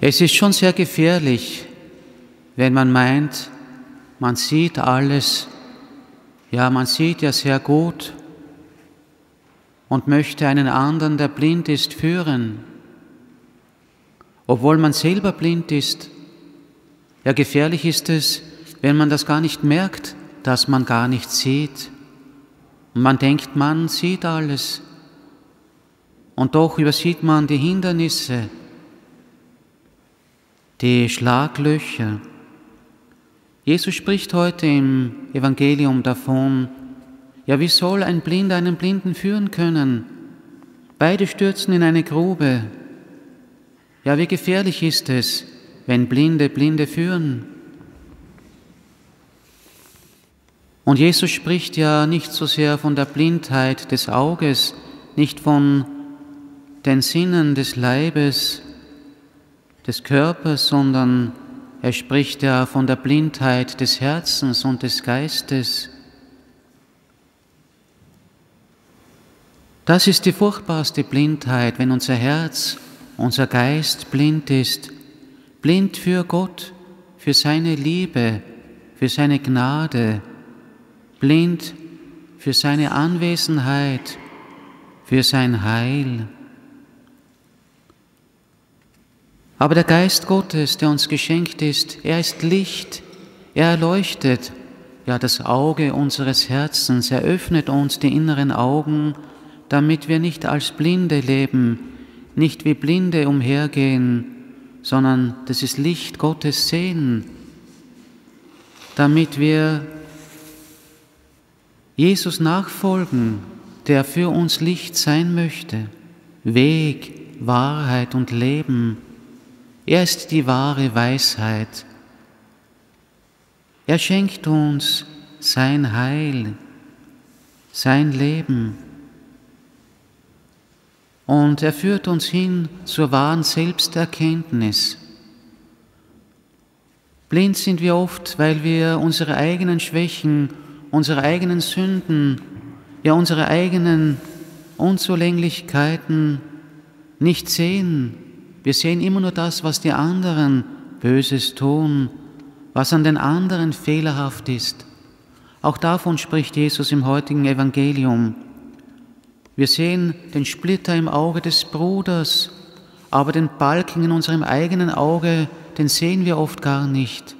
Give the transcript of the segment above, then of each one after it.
Es ist schon sehr gefährlich, wenn man meint, man sieht alles, ja, man sieht ja sehr gut und möchte einen anderen, der blind ist, führen, obwohl man selber blind ist. Ja, gefährlich ist es, wenn man das gar nicht merkt, dass man gar nicht sieht. Und man denkt, man sieht alles. Und doch übersieht man die Hindernisse, die Schlaglöcher. Jesus spricht heute im Evangelium davon, ja, wie soll ein Blinder einen Blinden führen können? Beide stürzen in eine Grube. Ja, wie gefährlich ist es, wenn Blinde Blinde führen? Und Jesus spricht ja nicht so sehr von der Blindheit des Auges, nicht von den Sinnen des Leibes, des Körpers, sondern er spricht ja von der Blindheit des Herzens und des Geistes. Das ist die furchtbarste Blindheit, wenn unser Herz, unser Geist blind ist, blind für Gott, für seine Liebe, für seine Gnade, blind für seine Anwesenheit, für sein Heil. Aber der Geist Gottes, der uns geschenkt ist, er ist Licht, er erleuchtet ja das Auge unseres Herzens, er öffnet uns die inneren Augen, damit wir nicht als Blinde leben, nicht wie Blinde umhergehen, sondern das ist Licht Gottes sehen, damit wir Jesus nachfolgen, der für uns Licht sein möchte, Weg, Wahrheit und Leben, er ist die wahre Weisheit. Er schenkt uns sein Heil, sein Leben. Und er führt uns hin zur wahren Selbsterkenntnis. Blind sind wir oft, weil wir unsere eigenen Schwächen, unsere eigenen Sünden, ja unsere eigenen Unzulänglichkeiten nicht sehen wir sehen immer nur das, was die anderen Böses tun, was an den anderen fehlerhaft ist. Auch davon spricht Jesus im heutigen Evangelium. Wir sehen den Splitter im Auge des Bruders, aber den Balken in unserem eigenen Auge, den sehen wir oft gar nicht.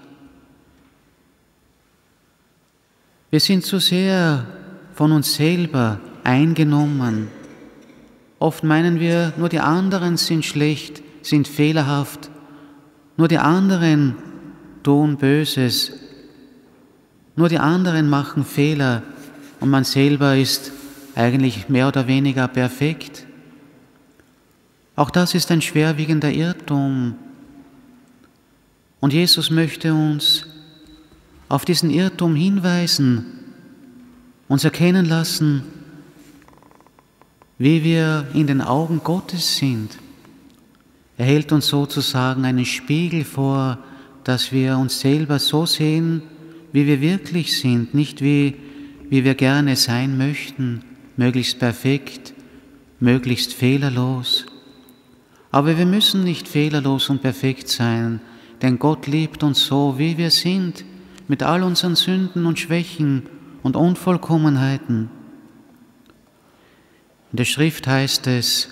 Wir sind zu sehr von uns selber eingenommen. Oft meinen wir, nur die anderen sind schlecht, sind fehlerhaft, nur die anderen tun Böses, nur die anderen machen Fehler und man selber ist eigentlich mehr oder weniger perfekt. Auch das ist ein schwerwiegender Irrtum. Und Jesus möchte uns auf diesen Irrtum hinweisen, uns erkennen lassen, wie wir in den Augen Gottes sind. Er hält uns sozusagen einen Spiegel vor, dass wir uns selber so sehen, wie wir wirklich sind, nicht wie, wie wir gerne sein möchten, möglichst perfekt, möglichst fehlerlos. Aber wir müssen nicht fehlerlos und perfekt sein, denn Gott liebt uns so, wie wir sind, mit all unseren Sünden und Schwächen und Unvollkommenheiten. In der Schrift heißt es,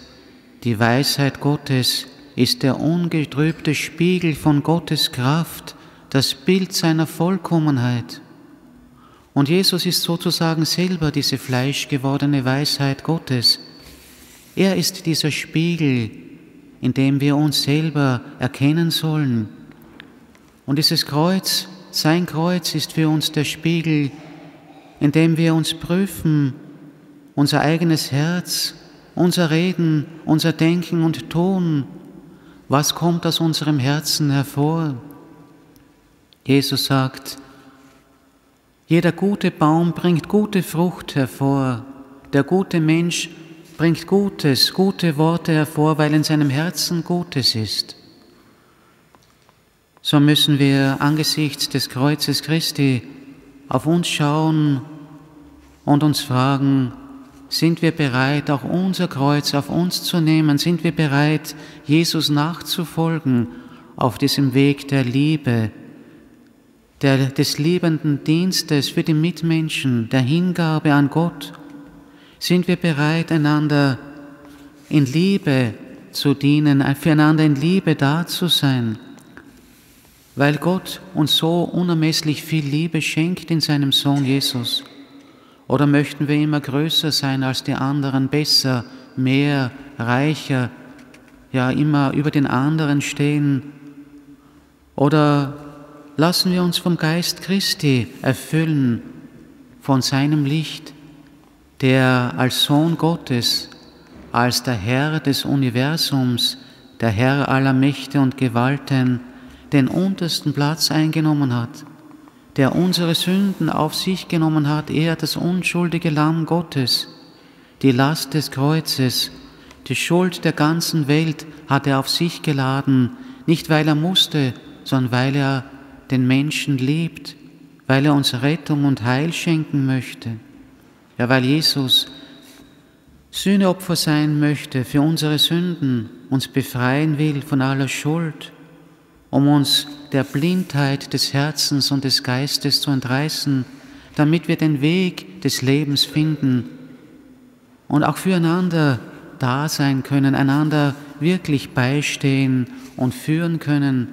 die Weisheit Gottes ist der ungetrübte Spiegel von Gottes Kraft, das Bild seiner Vollkommenheit. Und Jesus ist sozusagen selber diese fleischgewordene Weisheit Gottes. Er ist dieser Spiegel, in dem wir uns selber erkennen sollen. Und dieses Kreuz, sein Kreuz ist für uns der Spiegel, in dem wir uns prüfen, unser eigenes Herz, unser Reden, unser Denken und Tun, was kommt aus unserem Herzen hervor? Jesus sagt, jeder gute Baum bringt gute Frucht hervor, der gute Mensch bringt Gutes, gute Worte hervor, weil in seinem Herzen Gutes ist. So müssen wir angesichts des Kreuzes Christi auf uns schauen und uns fragen, sind wir bereit, auch unser Kreuz auf uns zu nehmen? Sind wir bereit, Jesus nachzufolgen, auf diesem Weg der Liebe, der, des liebenden Dienstes für die Mitmenschen, der Hingabe an Gott? Sind wir bereit, einander in Liebe zu dienen, füreinander in Liebe da zu sein? Weil Gott uns so unermesslich viel Liebe schenkt in seinem Sohn Jesus. Oder möchten wir immer größer sein als die anderen, besser, mehr, reicher, ja immer über den anderen stehen? Oder lassen wir uns vom Geist Christi erfüllen, von seinem Licht, der als Sohn Gottes, als der Herr des Universums, der Herr aller Mächte und Gewalten, den untersten Platz eingenommen hat der unsere Sünden auf sich genommen hat, er das unschuldige Lamm Gottes, die Last des Kreuzes, die Schuld der ganzen Welt hat er auf sich geladen, nicht weil er musste, sondern weil er den Menschen liebt, weil er uns Rettung und Heil schenken möchte. Ja, weil Jesus Sühneopfer sein möchte für unsere Sünden, uns befreien will von aller Schuld um uns der Blindheit des Herzens und des Geistes zu entreißen, damit wir den Weg des Lebens finden und auch füreinander da sein können, einander wirklich beistehen und führen können,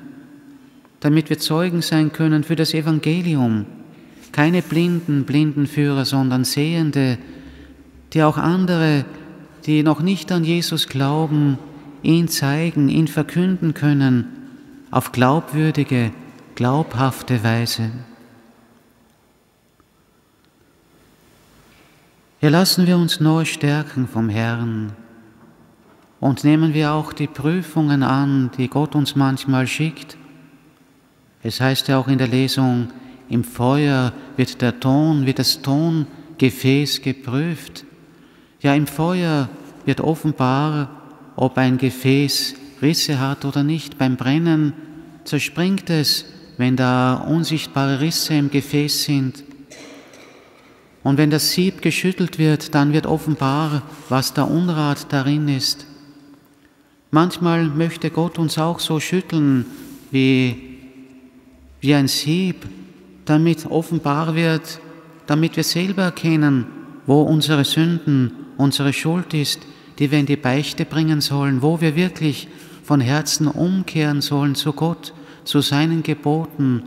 damit wir Zeugen sein können für das Evangelium. Keine blinden Blindenführer, sondern Sehende, die auch andere, die noch nicht an Jesus glauben, ihn zeigen, ihn verkünden können auf glaubwürdige, glaubhafte Weise. Hier lassen wir uns neu stärken vom Herrn und nehmen wir auch die Prüfungen an, die Gott uns manchmal schickt. Es heißt ja auch in der Lesung, im Feuer wird der Ton, wird das Tongefäß geprüft. Ja, im Feuer wird offenbar, ob ein Gefäß Risse hat oder nicht. Beim Brennen zerspringt es, wenn da unsichtbare Risse im Gefäß sind. Und wenn das Sieb geschüttelt wird, dann wird offenbar, was der Unrat darin ist. Manchmal möchte Gott uns auch so schütteln wie, wie ein Sieb, damit offenbar wird, damit wir selber erkennen, wo unsere Sünden, unsere Schuld ist, die wir in die Beichte bringen sollen, wo wir wirklich von Herzen umkehren sollen zu Gott, zu seinen Geboten,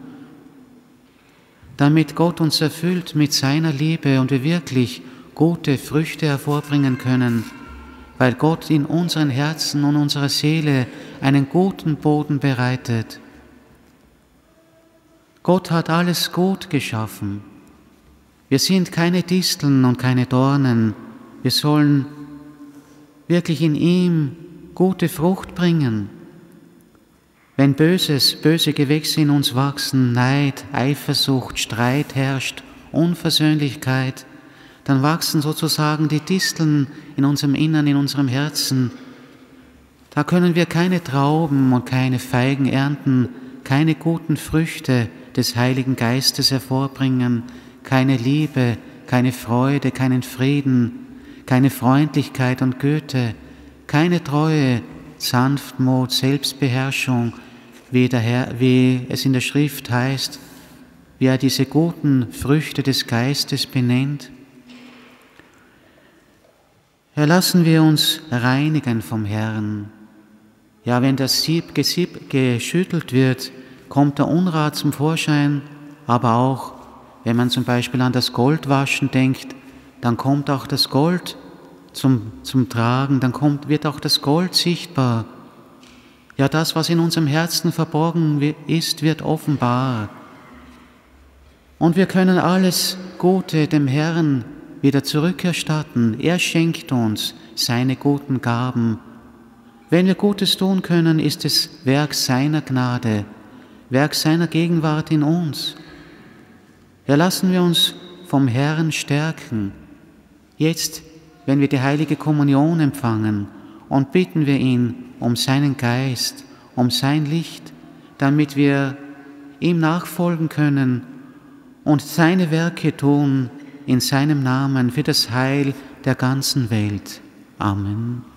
damit Gott uns erfüllt mit seiner Liebe und wir wirklich gute Früchte hervorbringen können, weil Gott in unseren Herzen und unserer Seele einen guten Boden bereitet. Gott hat alles gut geschaffen. Wir sind keine Disteln und keine Dornen. Wir sollen wirklich in ihm gute Frucht bringen. Wenn Böses, böse Gewächse in uns wachsen, Neid, Eifersucht, Streit herrscht, Unversöhnlichkeit, dann wachsen sozusagen die Disteln in unserem Innern, in unserem Herzen. Da können wir keine Trauben und keine Feigen ernten, keine guten Früchte des Heiligen Geistes hervorbringen, keine Liebe, keine Freude, keinen Frieden, keine Freundlichkeit und Güte, keine Treue, Sanftmut, Selbstbeherrschung, wie, Herr, wie es in der Schrift heißt, wie er diese guten Früchte des Geistes benennt. Herr, lassen wir uns reinigen vom Herrn. Ja, wenn das Sieb geschüttelt wird, kommt der Unrat zum Vorschein, aber auch, wenn man zum Beispiel an das Goldwaschen denkt, dann kommt auch das Gold zum, zum Tragen, dann kommt, wird auch das Gold sichtbar. Ja, das, was in unserem Herzen verborgen ist, wird offenbar. Und wir können alles Gute dem Herrn wieder zurückerstatten. Er schenkt uns seine guten Gaben. Wenn wir Gutes tun können, ist es Werk seiner Gnade, Werk seiner Gegenwart in uns. Ja, lassen wir uns vom Herrn stärken. Jetzt wenn wir die heilige Kommunion empfangen und bitten wir ihn um seinen Geist, um sein Licht, damit wir ihm nachfolgen können und seine Werke tun in seinem Namen für das Heil der ganzen Welt. Amen.